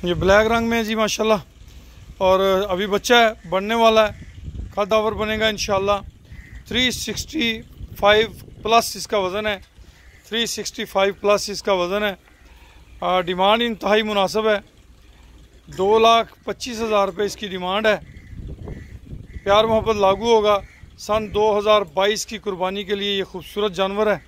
ये ब्लैक रंग में है जी, माशाल्लाह। और अभी बच्चा है बढ़ने वाला है। कद आवर बनेगा इन 365 प्लस इसका वज़न है। 365 प्लस इसका वज़न है। डिमांड इंतहाई मुनासब है। दो लाख पच्चीस हज़ार रुपये इसकी डिमांड है। प्यार मोहब्बत लागू होगा। सन 2022 की कुर्बानी के लिए ये खूबसूरत जानवर है।